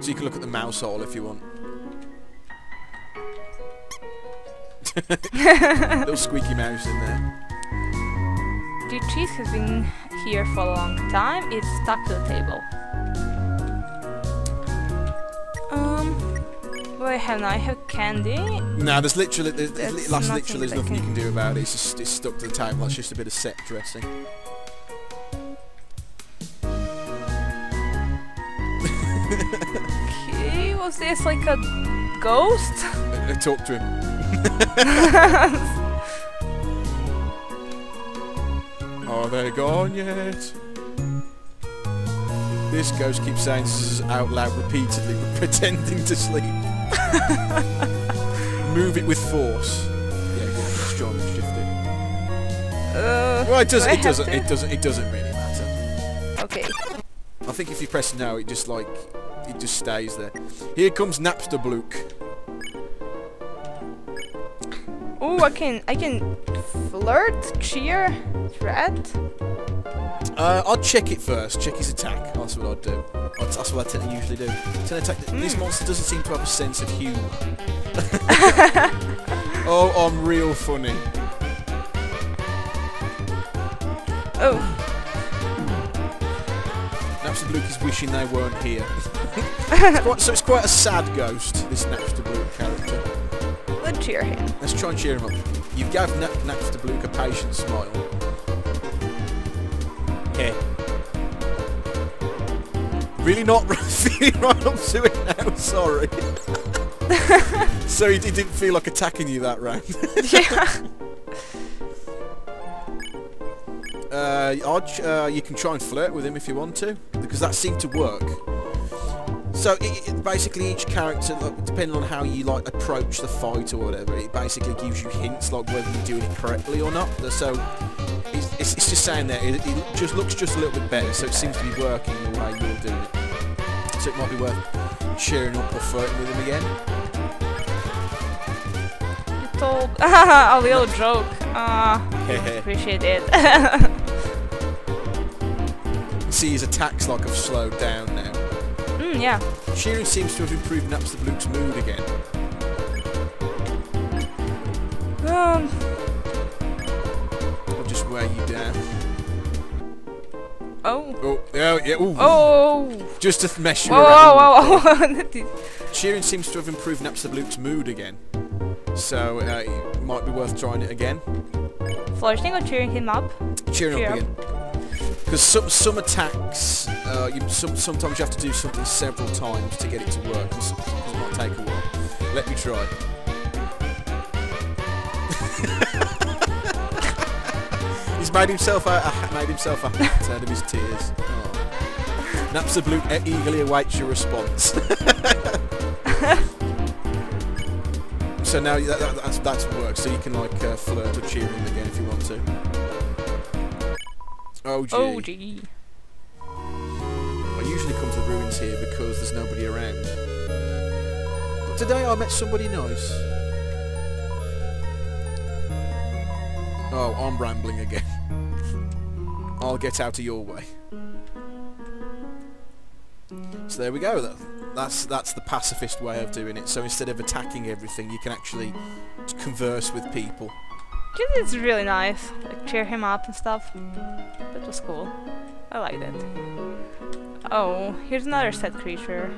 So you can look at the mouse hole if you want. Little squeaky mouse in there. The cheese has been here for a long time. It's stuck to the table. Um, I have? I have candy. No, there's literally, there's, there's, That's that's nothing literally there's nothing you can- can do about it. It's just it's stuck to the table. That's just a bit of set dressing. This like a ghost? Uh, Talk to him. Are they gone yet? This ghost keeps saying this out loud repeatedly, pretending to sleep. Move it with force. Yeah, on, let's and shift it. Uh, Well, it doesn't. I It doesn't. to? It doesn't. It doesn't really matter. Okay. I think if you press no, it just like it just stays there. Here comes Napstablook. Oh, I can I can flirt, cheer, threat. Uh, I'd check it first. Check his attack. That's what I'd do. That's that's what I tend to usually do. Tend attack. This Hmm. monster doesn't seem to have a sense of humour. oh, I'm real funny. Oh, Blook is wishing they weren't here. It's quite- so it's quite a sad ghost. This Napstablook character. let's cheer him. Let's try and cheer him up. You gave Nap Napstablook a patient smile. Yeah. Really not feeling right up to it now, sorry. so he, he didn't feel like attacking you that round. yeah. Uh, uh, you can try and flirt with him if you want to, because that seemed to work. So it, it- basically, each character, depending on how you like approach the fight or whatever, it basically gives you hints like whether you're doing it correctly or not. So it's, it's, it's just saying that it, it just looks just a little bit better. So it seems to be working the way you're doing it. So it might be worth cheering up or flirting with him again. You told a little joke. Uh, appreciate it. See his attacks like have slowed down now. mm, yeah. Shearing seems to have improved Napstablook's mood again. Um, I'll just wear you down. oh. Oh, yeah, yeah, ooh. Oh. Just to mess you around. whoa, whoa, whoa. Shearing seems to have improved Napstablook's mood again. So, uh, it might be worth trying it again. Flourishing or cheering him up? Cheering Cheer up up. Because some, some attacks, uh, you, some, sometimes you have to do something several times to get it to work, because it might take a while. Let me try. He's made himself a, a made himself a hat out of his tears. Oh. E- eagerly awaits your response. so now that, that, that's that's worked. So you can like uh, flirt or cheer him again if you want to. Oh gee. Oh, gee. I usually come to the ruins here because there's nobody around. But today I met somebody nice. Oh, I'm rambling again. I'll get out of your way. So there we go. That, that's that's the pacifist way of doing it. So instead of attacking everything, you can actually converse with people. This is really nice. Like, cheer him up and stuff. That was cool. I like that. Oh, here's another set creature.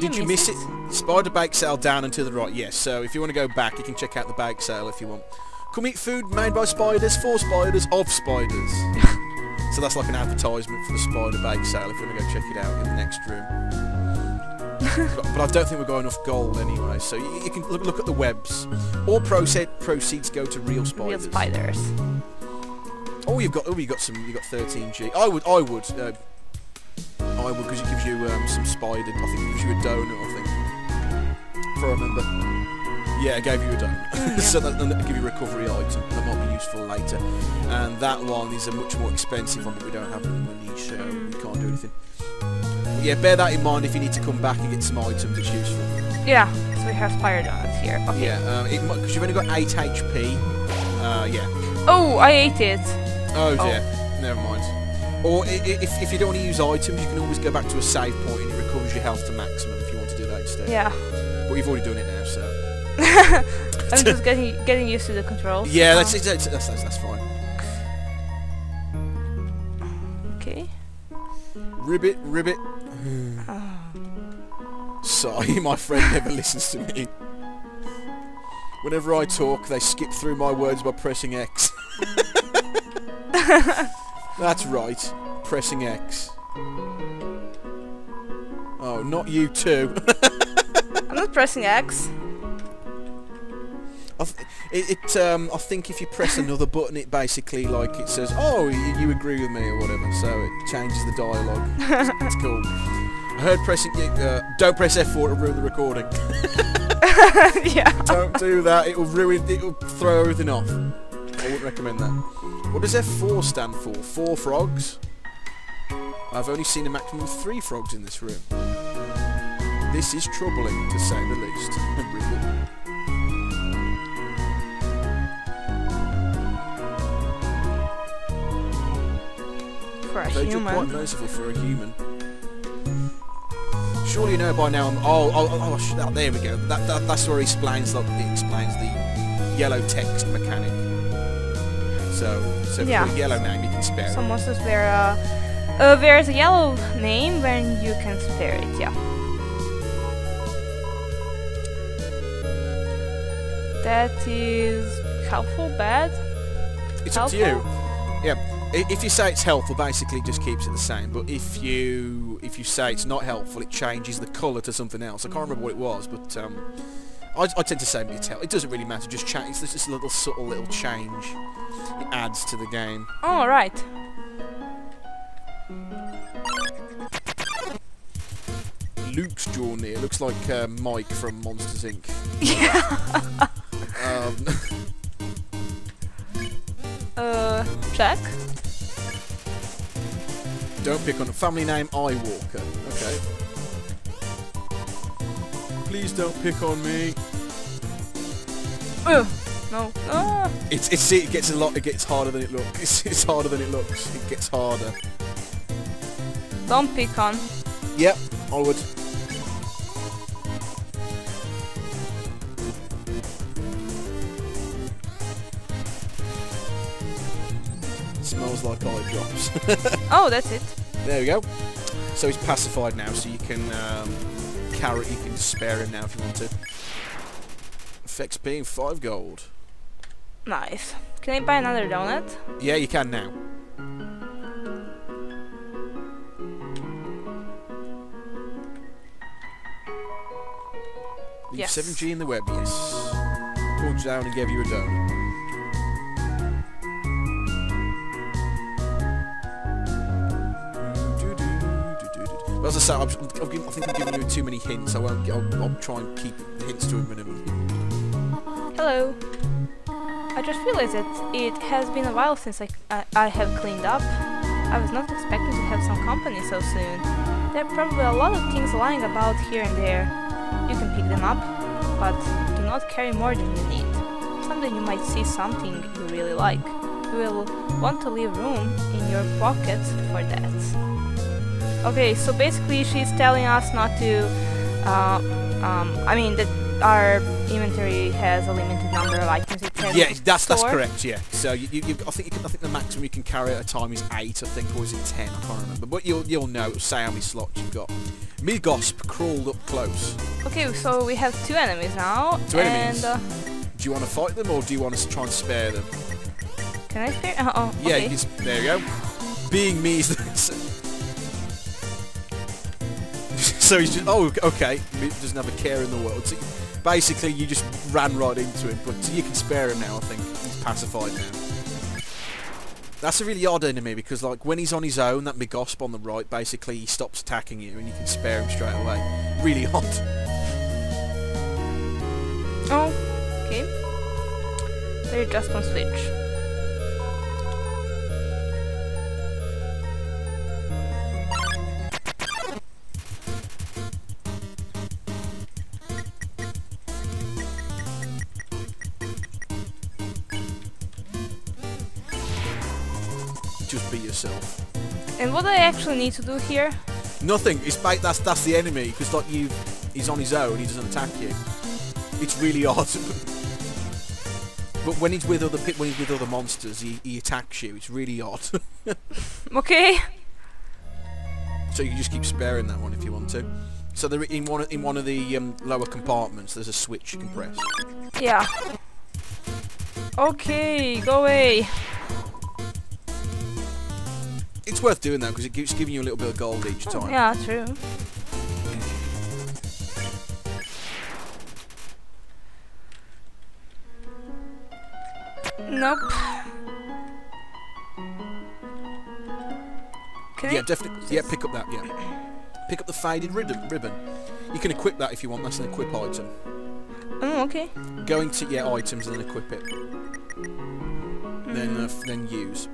Did you miss it? Spider bake sale down and to the right. Yes. So if you want to go back, you can check out the bake sale if you want. Come eat food made by spiders for spiders of spiders. so that's like an advertisement for the spider bake sale. If you want to go check it out in the next room. But, I don't think we've got enough gold anyway. So you, you can look, look at the webs. All proceed, proceeds go to real spiders. Real spiders. Oh, you've got oh, you got some. You got 13G. I would, I would, uh, I would, because it gives you um, some spider. I think it gives you a donut. I think, if I remember. Yeah, it gave you a donut. so that, that'll give you a recovery item that might be useful later. And that one is a much more expensive one, but we don't have any money, so we can't do anything. Yeah, bear that in mind if you need to come back and get some items. It's useful. Yeah, so we have spider donuts here. Okay. Yeah, because you've only got 8 HP. Uh, yeah. Oh, I ate it. Oh Oh. dear, never mind. Or if, if you don't want to use items, you can always go back to a save point and it recovers your health to maximum if you want to do that instead. Yeah. But you've already done it now, so. I'm just getting getting used to the controls. Yeah, that's, that's, that's, that's, that's fine. Okay. Ribbit, ribbit. Sorry, my friend never listens to me. Whenever I talk, they skip through my words by pressing X. That's right, pressing X. Oh, not you too. I'm not pressing X. I it, it um, I think if you press another button, it basically like it says, "Oh, you, you agree with me" or whatever. So it changes the dialogue. it's, it's cool. I heard pressing. Uh, don't press F4 to ruin the recording. yeah. Don't do that. It will ruin. It will throw everything off. I wouldn't recommend that. What does F4 stand for? Four frogs. I've only seen a maximum of three frogs in this room. This is troubling, to say the least. For a Though you're quite merciful for a human. Surely you know by now. I'm, oh, oh, oh, oh, oh, there we go. That, that that's where he explains. Like, it explains the yellow text mechanic. So, so if Yeah. you've a yellow name, you can spare it. Some monsters where uh, uh, there's a yellow name when you can spare it. Yeah. That is helpful, bad. It's up to you. If you say it's helpful, basically it just keeps it the same. But if you if you say it's not helpful, it changes the colour to something else. I can't remember what it was, but um, I, I tend to say it's helpful. It doesn't really matter. Just change. It's just a little subtle little change. It adds to the game. Oh right. Loox drawn here. Looks like uh, Mike from Monsters Inc. Yeah. Um, uh, check. Don't pick on a family name. I Walker. Okay. Please don't pick on me. Uh, no. Ah. It's it's it gets a lot. It gets harder than it looks. It's, it's harder than it looks. It gets harder. Don't pick on. Yep, I would. Like eye drops. Oh, that's it. there we go. So he's pacified now, so you can um, carrot. You can spare him now if you want to. Effects being five gold. Nice. Can I buy another donut? Yeah, you can now. Leave Yes. 7G in the web, yes. Pulled down and gave you a donut. As I say, I'm, I'm, I think I'm giving you too many hints. I won't. I'll, I'll try and keep the hints to a minimum. Hello. I just realized that it has been a while since I, I, I have cleaned up. I was not expecting to have some company so soon. There are probably a lot of things lying about here and there. You can pick them up, but do not carry more than you need. Someday you might see something you really like. You will want to leave room in your pockets for that. Okay, so basically she's telling us not to, uh, um, I mean that our inventory has a limited number of items it can Yeah, that's that's correct. Yeah. So you, you, you I think you can, I think the maximum you can carry at a time is eight. I think, or is it ten? I can't remember. But you'll you'll know. It'll say how many slots you've got. Migosp crawled up close. Okay, so we have two enemies now. Two enemies. And, uh, Do you want to fight them or do you want to try and spare them? can I spare? Uh, oh, Yeah, okay. you can, there you go. Being me is so he's just oh okay he doesn't have a care in the world. So basically, you just ran right into him, but you can spare him now. I think he's pacified now. That's a really odd enemy because like when he's on his own, that Migosp on the right, basically he stops attacking you and you can spare him straight away. Really odd. Oh, okay. There just one switch. What do I actually need to do here? Nothing. It's that's that's the enemy because like you, he's on his own. He doesn't attack you. It's really odd. but when he's with other when he's with other monsters, he, he attacks you. It's really odd. Okay. so you can just keep sparing that one if you want to. So there in one in one of the um, lower compartments, there's a switch you can press. Yeah. Okay, go away. It's worth doing that because it keeps giving you a little bit of gold each time. Yeah, true. Nope. Can Yeah, I? definitely. Yeah, pick up that. Yeah, pick up the faded ribbon. Ribbon. You can equip that if you want. That's an equip item. Oh, okay. Going to yeah items and then equip it. Then Mm-hmm. uh, then use.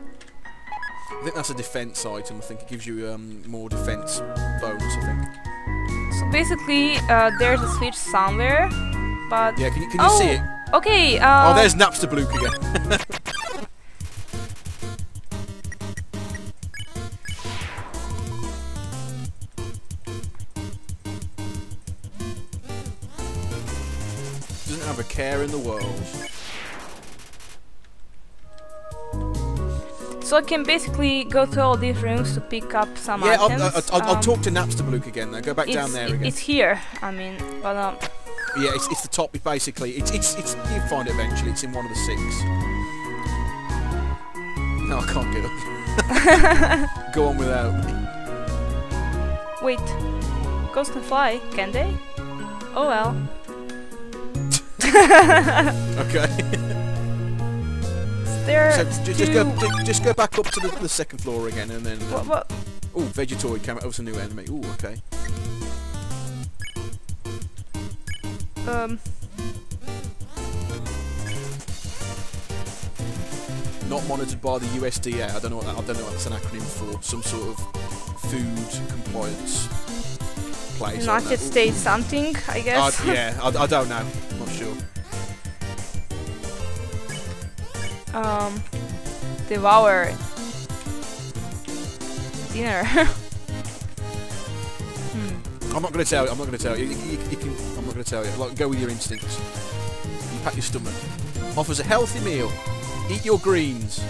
I think that's a defense item. I think it gives you um, more defense bonus. I think. So basically, uh, there's a switch somewhere, but Yeah. Can you can you see Oh, it? okay. Uh, Oh, there's Napstablook again. Doesn't have a care in the world. I can basically go to all these rooms to pick up some yeah, I'll, items. I'll, I'll, I'll Um, talk to Napstablook again. Now go back down there again. It's here. I mean, but um, Yeah, it's, it's the top. Basically, it's it's it's. You find it eventually. It's in one of the six. No, I can't get up. Go on without wait. Ghosts can fly, can they? Oh well. Okay. There. so just go just go back up to the, the second floor again, and then. What, Um, what? oh, Vegetoid came out. It's a new enemy. Oh, okay. Um. Not monitored by the USDA. I don't know what that, I don't know what that's an acronym for. Some sort of food compliance place. United States something, I guess. yeah, I, I don't know. I'm not sure. Um. Devour. Dinner. hmm. I'm not going to tell you. I'm not going to tell you. You, you, you can. I'm not going to tell you. Like, go with your instincts. You pat your stomach. Offers a healthy meal. Eat your greens.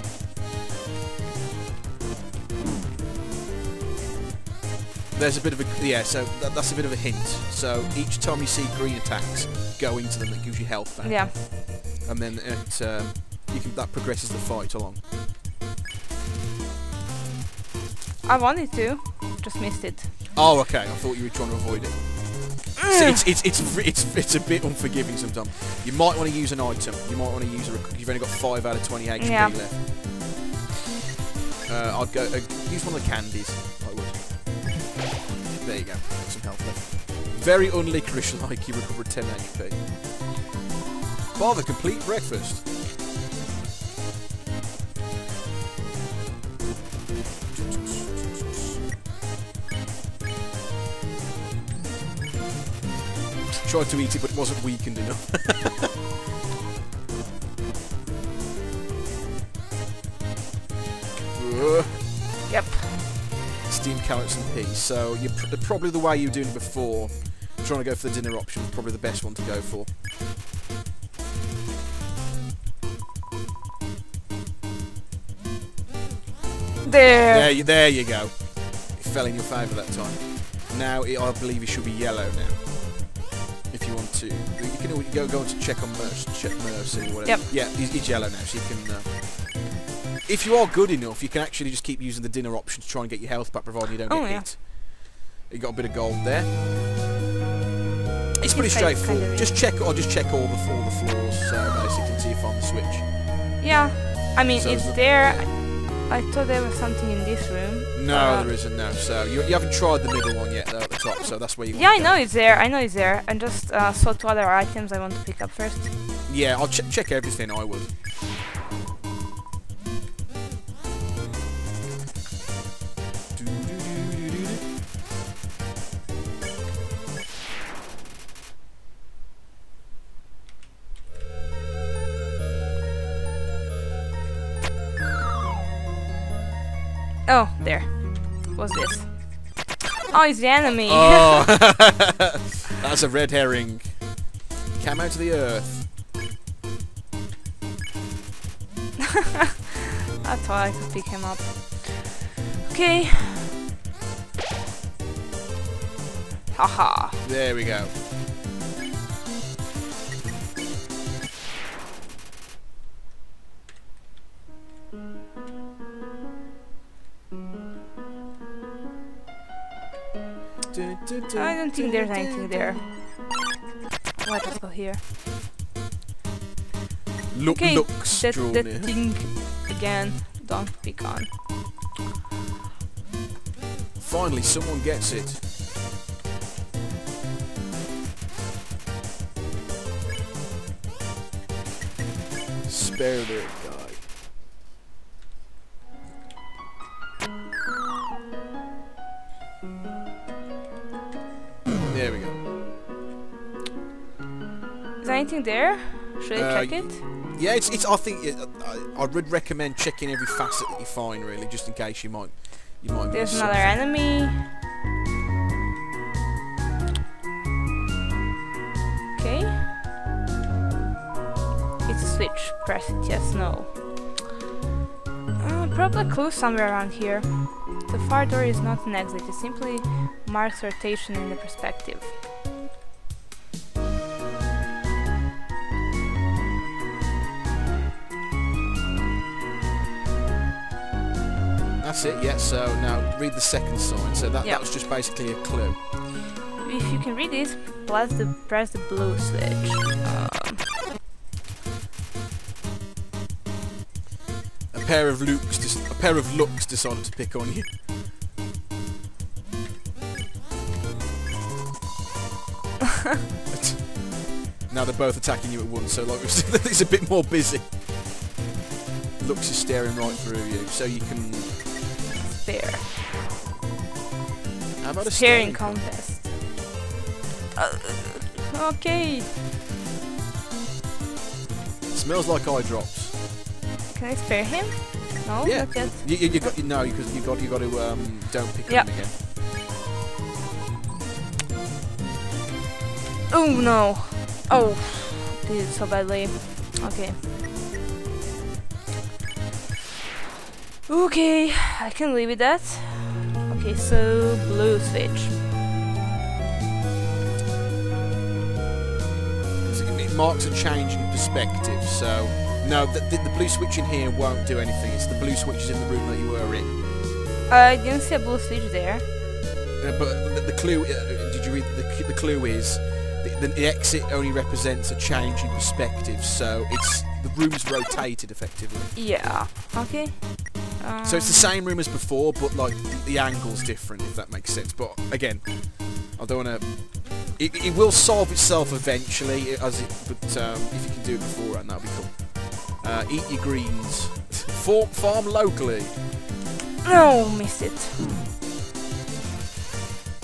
There's a bit of a yeah. So that, that's a bit of a hint. So each time you see green attacks, go into them. It gives you health back. Yeah. And then it um, you can that progresses the fight along. I wanted to, just missed it. Oh, okay. I thought you were trying to avoid it. So it's, it's, it's, it's, it's a bit unforgiving sometimes. You might want to use an item. You might want to use a. You've only got 5 out of 20 HP Yeah. left. Uh, I'd go. Uh, use one of the candies. I would. There you go. Some health left. Very unlicorice like you recover 10 HP. Bar the complete breakfast. Tried to eat it, but it wasn't weakened enough. Ugh. Yep. Steamed carrots and peas. So you're pr- probably the way you were doing it before. Trying to go for the dinner option probably the best one to go for. There. There, you, there you go. It fell in your favour that time. Now it, I believe it should be yellow now. If you want to, you can always go go to check on Mercy, check Mercy or whatever. Yep. Yeah, he's, it's yellow now, so you can. Uh, if you are good enough, you can actually just keep using the dinner option to try and get your health back, provided you don't Oh, get yeah. hit. You got a bit of gold there. It's pretty straightforward. kind of just check or just check all the all the floors, so basically until you find the switch. Yeah. I mean, So it's the- there. I thought there was something in this room. No, Uh, there isn't. No, so you, you haven't tried the middle one yet, though, at the top. So that's where you. Yeah, I know it's there. I know it's there. I just uh, saw two other items I want to pick up first. Yeah, I'll ch- check everything. I would. Oh, there. What's this? Oh, it's the enemy. Oh, that's a red herring. Come out to the earth. That's why I could pick him up. Okay. Haha. There we go. Don't think there's anything there. Let us go here. Look, Okay, looks that, that thing again. Don't pick on. Finally, someone gets it. Spare the guy. Anything there? Should I Uh, check it? Yeah, it's, it's I think it, I, I would recommend checking every facet that you find really, just in case you might you might There's another something. enemy. Okay. It's a switch. Press it. Yes, no. Uh, probably a clue somewhere around here. The far door is not an exit. It simply marks rotation in the perspective. That's it. Yeah. So now read the second sign. So that, Yeah. that was just basically a clue. If you can read this, press the press the blue switch. Um, A pair of Loox, a pair of Loox decided to pick on you. now they're both attacking you at once, so like it's a bit more busy. Loox is staring right through you, so you can. There. How about a Staring contest. Uh, okay. Smells like eye drops. Can I spare him? No, Yeah. not yet. You, you, you got no, because you got you got to um, don't pick on him again. Oh no! Oh, did it so badly. Okay. Okay, I can live with that. Okay, so blue switch. It marks a change in perspective, so no, the, the, the blue switch in here won't do anything. It's the blue switches in the room that you were in. I didn't see a blue switch there. Uh, but the, the clue, uh, did you read? The, the clue is the, the exit only represents a change in perspective, so it's the room's rotated effectively. Yeah. Okay. Um, So it's the same room as before, but like the, angle's different, if that makes sense. But again, I don't want to. It, it will solve itself eventually, as it, but um, if you can do it before, and that'll be cool. Uh, eat your greens. Farm, farm locally. No, miss it.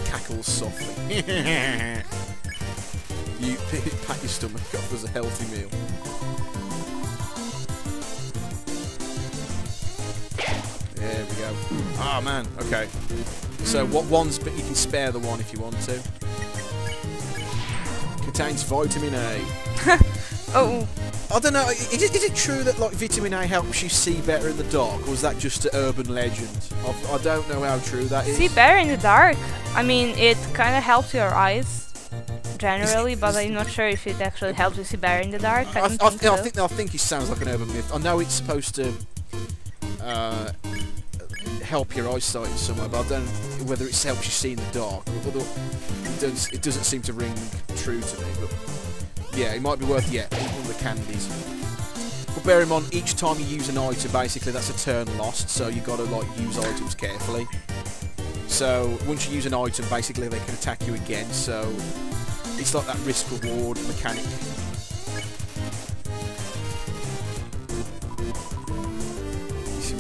Cackles softly. you pat your stomach up as a healthy meal. There we go. Ah man, okay. So what one's but you can spare the one if you want to. Contains vitamin A. Oh, I don't know. Is it, is it true that like vitamin A helps you see better in the dark, or is that just an urban legend? I've, I don't know how true that is. see better in the dark. I mean, it kind of helps your eyes generally, but I'm not sure if it actually helps you see better in the dark. I, I, I, think I think I think it sounds like an urban myth. I know it's supposed to uh, help your eyesight in some way, but I don't know whether it helps you see in the dark. Although it, does, it doesn't seem to ring true to me. But yeah, it might be worth yeah one of the candies. But bear in mind, each time you use an item, basically that's a turn lost. So you've got to like use items carefully. So once you use an item, basically they can attack you again. So it's like that risk reward mechanic.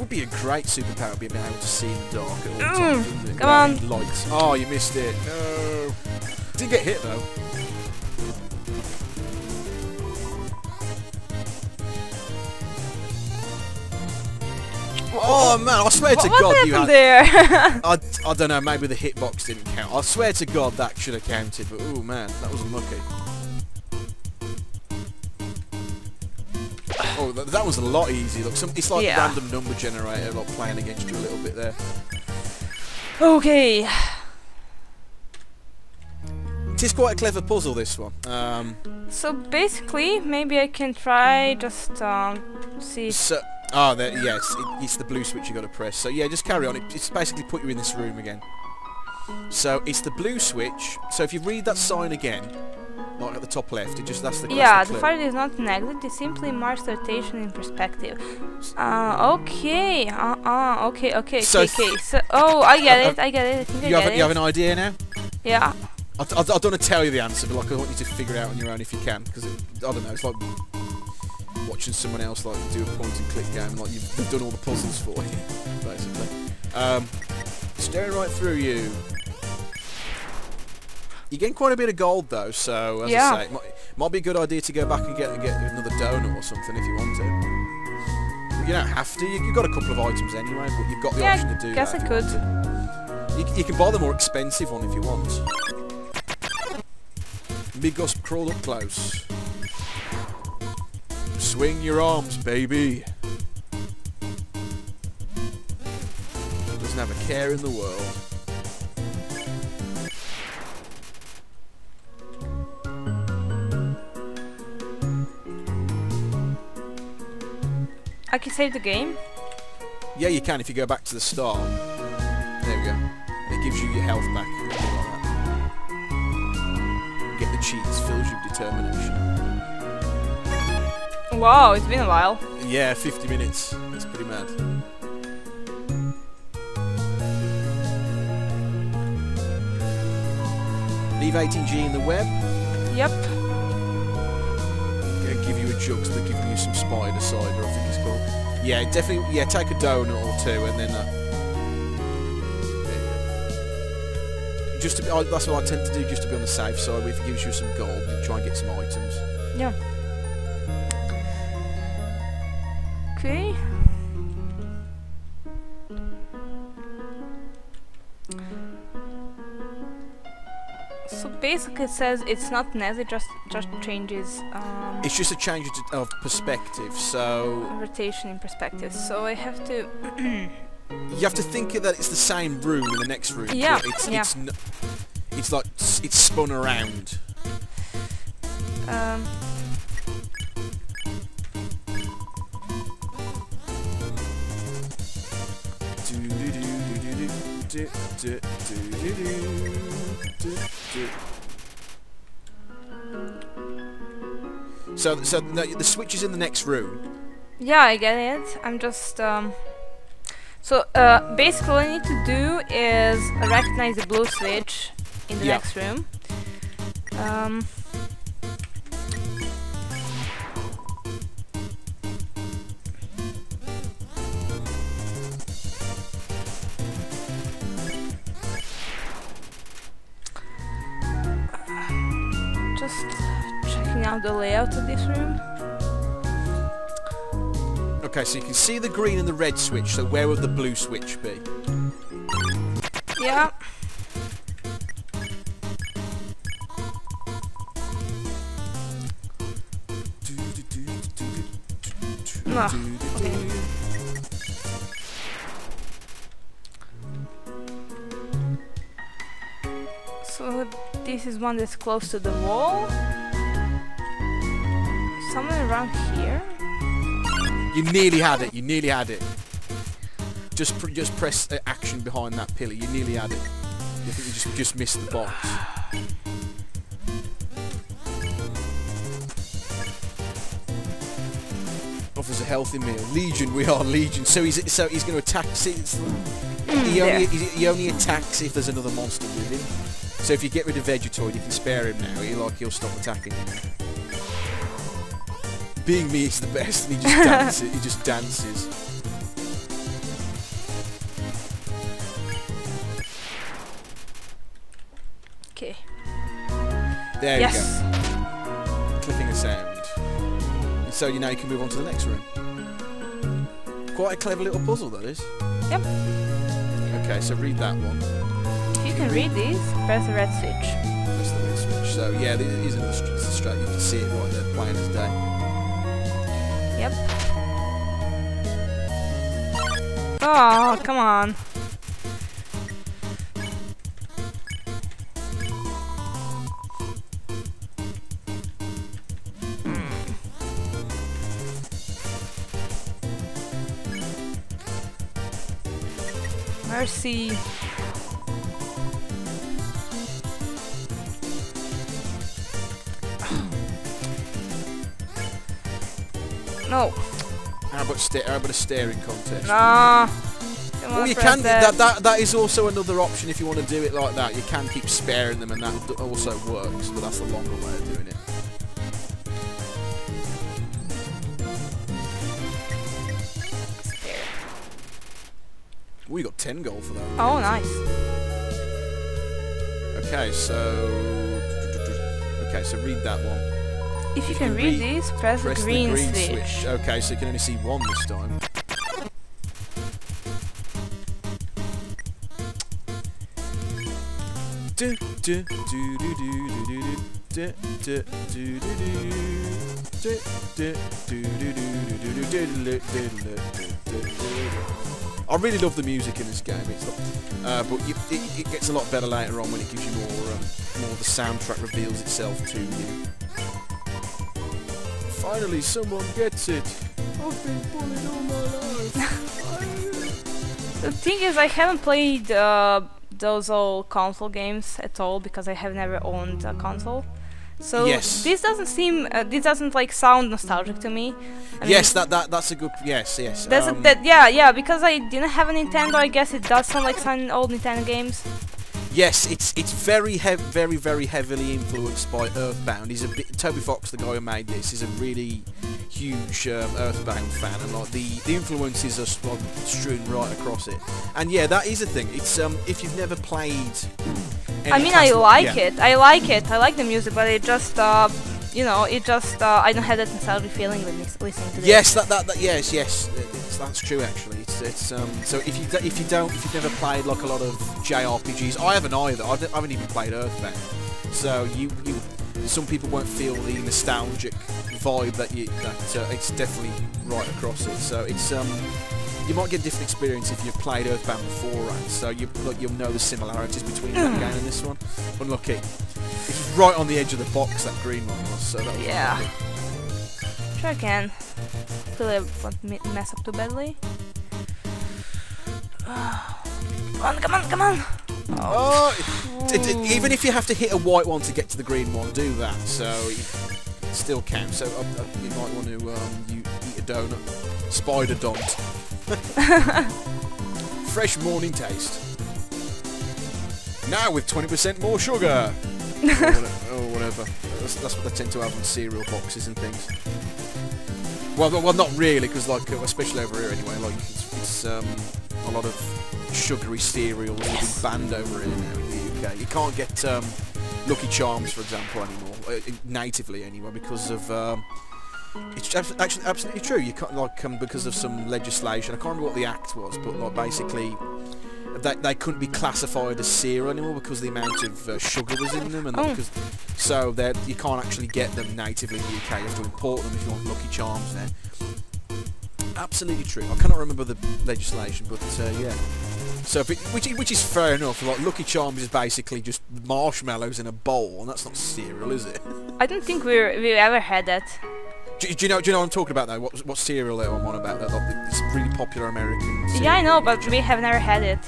Would be a great superpower being able to see in the dark at all Mm, times, come on. Lights. Oh, you missed it. No. Didn't get hit though. Oh man, I swear What, to God, you had. there? I, I don't know, maybe the hitbox didn't count. I swear to God that should have counted, but oh man, that was unlucky. Oh, th that was a lot easier. Look, some, it's like Yeah. a random number generator, like playing against you a little bit there. Okay. It is quite a clever puzzle, this one. Um, So basically, maybe I can try just um see. so, oh, there, yes, it, it's the blue switch you got to press. So yeah, just carry on. It, it's basically put you in this room again. So it's the blue switch. So if you read that sign again, like at the top left, it just that's the Yeah, the fire is not an exit. It simply marks the rotation in perspective. Uh, okay. Uh, uh, okay, okay, So okay, okay. So, oh, I get Uh, it. I get it. I think I You have, get a- you have an idea now? Yeah. I, I, I don't want to tell you the answer, but like I want you to figure it out on your own if you can, because I don't know. It's like watching someone else like do a point and click game, like you've, done all the puzzles for you, basically. Um, staring right through you. You gain quite a bit of gold though, so as Yeah. I say, it might, might be a good idea to go back and get get another donut or something if you want to. You don't have to. You, you've got a couple of items anyway, but you've got the Yeah, option to do guess that. I could. You, you can buy the more expensive one if you want. Migosp crawled up close. Swing your arms, baby. Doesn't have a care in the world. I can save the game. Yeah, you can if you go back to the start. There we go. It gives you your health back. Like. Get the cheats, fills you with determination. Wow, it's been a while. Yeah, 50 minutes. That's pretty mad. Leave 18G in the web. Yep. Gonna give you you some spider cider, I think it's called. Yeah, definitely. Yeah, take a donut or two, and then. Uh, you. Just to be, I, that's what I tend to do, just to be on the safe side. If it gives you some gold, and try and get some items. Yeah. Okay. So basically, it says it's not NES. It just just changes um, It's just a change of- perspective, so rotation in perspective. So I have to. you have to think that it's the same room in the next room. Yeah, it's yeah. it's n- it's like it's spun around. Um, So, so no, the switch is in the next room. yeah, I get it. I'm just. Um, so uh, basically, what I need to do is recognize the blue switch in the Yeah. next room. Um, just checking out the layout of this room. Okay, so you can see the green and the red switch. So where would the blue switch be? Yeah. Ah, okay. So this is one that's close to the wall. Around here. You nearly had it. You nearly had it. Just pr- just press action behind that pillar. You nearly had it. You think you just just missed the box. Offers a healthy meal. Legion, we are Legion. So he's so he's going to attack. See, he, mm, only, he, he only attacks if there's another monster with him. So if you get rid of Vegetoid, you can spare him now. He like he'll stop attacking you. Being me is the best, and he just dances. He just dances. Okay. There yes. you go. Clicking a sound. And so you now you can move on to the next room. Quite a clever little puzzle that is. Yep. Okay, so read that one. If you can read these, press the red switch. That's the red switch. So yeah, this is the it's the straight. You can see it right there, plain as day. Yep. Oh, come on. Hmm. Mercy. How about sta- how about a staring contest? nah. Well, you can. that. That, that that is also another option if you want to do it like that. You can keep sparing them, and that also works. But that's the longer way of doing it. We got ten gold for that. Oh, nice. Okay, so okay, so read that one. If you can read these, press, Press the green, the green switch. switch. Okay, so you can only see one this time. Do, do, do, do, do, do, do, do, do, do, do. I really love the music in this game. It's not, uh, but you, it, it gets a lot better later on when it gives you more, um, more. The soundtrack reveals itself to you. Finally, someone gets it. I've been bullied all my life. The thing is, I haven't played uh, those old console games at all because I have never owned a console. So Yes. this doesn't seem, uh, this doesn't like sound nostalgic to me. I yes, mean, that that that's a good. Yes, yes. Does um, it, that, yeah, yeah, because I didn't have a Nintendo, I guess it does sound like some old Nintendo games. Yes, it's it's very very very heavily influenced by Earthbound. He's a bit, Toby Fox, the guy who made this, is a really huge um, Earthbound fan, and like the the influences are strewn right across it. And yeah, that is a thing. It's um if you've never played. I mean, I like yeah. it, I like it, I like the music, but it just, uh, you know, it just, uh, I don't have that nostalgic feeling when lis- listening to this. Yes, that, that, that yes, yes, it's, that's true actually. It's, it's um. So if you if you don't if you've never played like a lot of JRPGs, I haven't either. I, haven't even played Earthbound. So you you some people won't feel the nostalgic vibe that you that uh, it's definitely right across it. So it's um. You might get a different experience if you've played Earthbound beforehand, so you like, you'll know the similarities between that game and this one. Unlucky. It's right on the edge of the box that green one was, so that was Yeah. unlucky. Sure can. Till I won't mess up too badly. come on, come on, come on! Oh, it, it, even if you have to hit a white one to get to the green one, do that. So it still counts. So uh, uh, you might want to um, you eat a donut. Spider don't. Fresh morning taste. Now with 20% more sugar. Or, whatever, or whatever. That's, that's what they tend to have on cereal boxes and things. Well, well, not really, because like, uh, especially over here anyway, like it's, it's um, a lot of sugary will be banned over here now in the UK. You can't get um, Lucky Charms, for example, anymore, uh, natively anyway, because of. Um, it's actually absolutely true. You can't like um, because of some legislation. I can't remember what the act was, but like basically. They, they couldn't be classified as cereal anymore because the amount of uh, sugar was in them, and Oh. because so that you can't actually get them natively in the UK. You have to import them if you want Lucky Charms now. Absolutely true. I cannot remember the legislation, but uh, yeah. So, but, which which is fair enough. Like Lucky Charms is basically just marshmallows in a bowl, and that's not cereal, is it? I don't think we're, we ever had that. Do, do you know? Do you know what I'm talking about though? What what cereal that I'm on about? That like, this really popular American. Cereal. Yeah, I know, but we have never had it.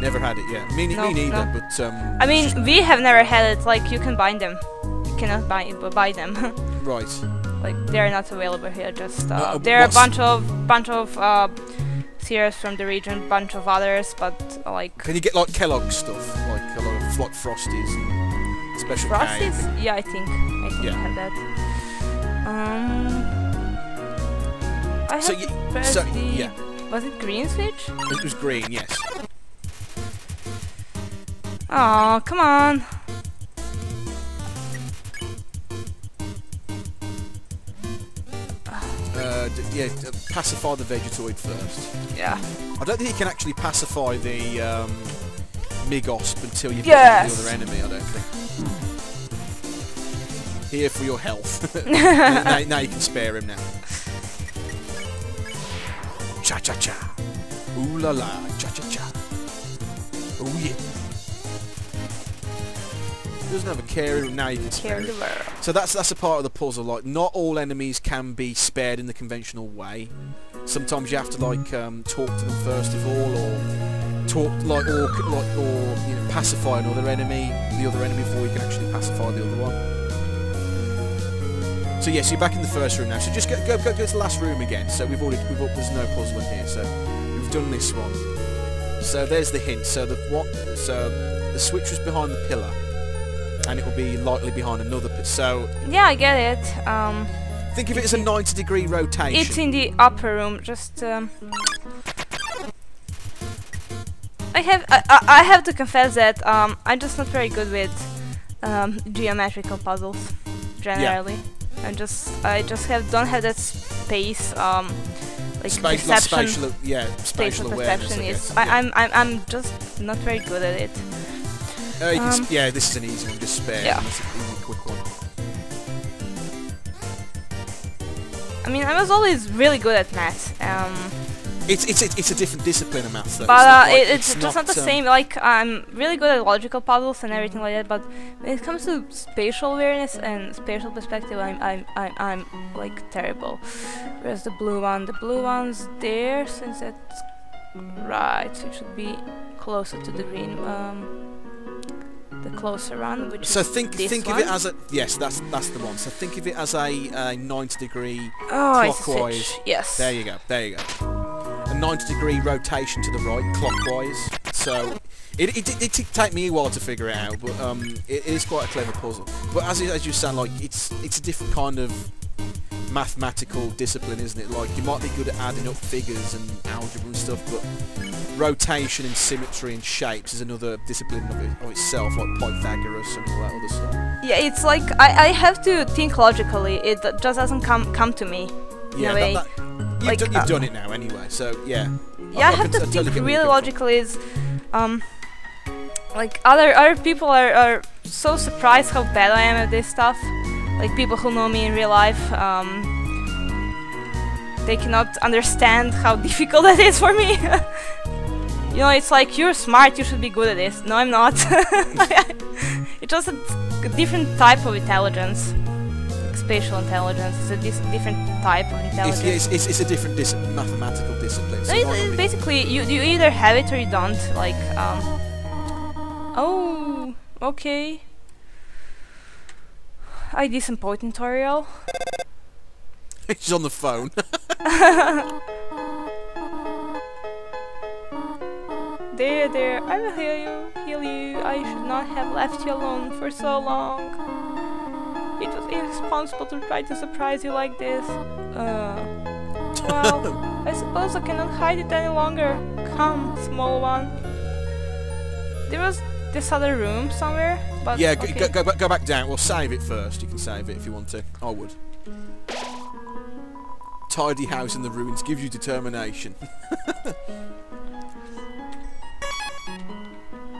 Never had it yet. Me, No, me neither. no. But um. I mean, we have never had it. Like, you can buy them. You cannot buy buy them. right. like, they're not available here. Just uh, Uh, there are a bunch of bunch of uh, cereals from the region, bunch of others, but uh, like Can you get like Kellogg's stuff, like a lot of like Frosties and special Frosties. Yeah, I think I think Yeah. I have that. Um, I So have you- to press so, the. yeah. Was it green switch? It was green, yes. Oh, come on. uh, yeah, pacify the Vegetoid first. Yeah. I don't think you can actually pacify the um, Migosp until you've Yes. got the other enemy. I don't think. Here for your health. now, now you can spare him now. Cha cha cha. Ooh la la. Cha cha cha. Oh yeah. Doesn't have a care. Now you can spare Care him. the world. So that's that's a part of the puzzle. Like, not all enemies can be spared in the conventional way. Sometimes you have to like um, talk to them first of all, or talk like or like or you know pacify another enemy, the other enemy before you can actually pacify the other one. So yes, you're back in the first room now. So just go go go, go to the last room again. So we've already we've, there's no puzzle in here. So we've done this one. So there's the hint. So the what? So the switch was behind the pillar, and it will be likely behind another. So Yeah, I get it. Um, Think of it as a 90 degree rotation. it's in the upper room. Just um, I have I, I I have to confess that um, I'm just not very good with um, geometrical puzzles generally. Yeah. I just I just have don't have that space um, like Spa- perception. spatial, yeah, space spatial awareness. perception I is. I, yeah. I'm I'm I'm just not very good at it. Uh, you can um, yeah, this is an easy one, just spare. yeah. It's an easy, quick one. I mean, I was always really good at math. Um, It's it's it's a different discipline of maths though. but it's uh, not like- it, it's, just not the um, same. Like I'm really good at logical puzzles and everything like that. But when it comes to spatial awareness and spatial perspective, I'm I'm I'm, I'm like terrible. Where's the blue one? The blue one's there since it's right. So it should be closer to the green. Um, closer one, which So think think of it as a yes, that's that's the one. So think of it as a, a 90 degree. oh, clockwise. Yes. There you go. There you go. A 90 degree rotation to the right, clockwise. So it it, it, it did take me a while to figure it out, but um, it is quite a clever puzzle. But as as you sound like it's it's a different kind of mathematical discipline, isn't it? Like you might be good at adding up figures and algebra and stuff, but rotation and symmetry and shapes is another discipline of, it, of itself, like Pythagoras and all that other stuff. Yeah, it's like I, I have to think logically. It just doesn't come come to me. In Yeah, a way. that, that, you've, like, done, you've uh, done it now anyway, so yeah. Yeah, I, I have to t- totally think really logically. Is um like other other people are, are so surprised how bad I am at this stuff. Like people who know me in real life, um, they cannot understand how difficult that is for me. you know, it's like you're smart, you should be good at this. No, I'm not. it's just a different type of intelligence. Like spatial intelligence is a dis- different type of intelligence. It's, it's, it's, it's a different dis- mathematical discipline. So No, it's, it's basically you you either have it or you don't. Like um. Oh, okay. I did some point tutorial. She's on the phone. There, there. I will heal you. Heal you. I should not have left you alone for so long. It was irresponsible to try to surprise you like this. Uh. Well, I suppose I cannot hide it any longer. Come, small one. There was this other room somewhere, but yeah, okay. go, go, back- go back down. Well, save it first. You can save it if you want to. I would. Tidy house in the ruins gives you determination.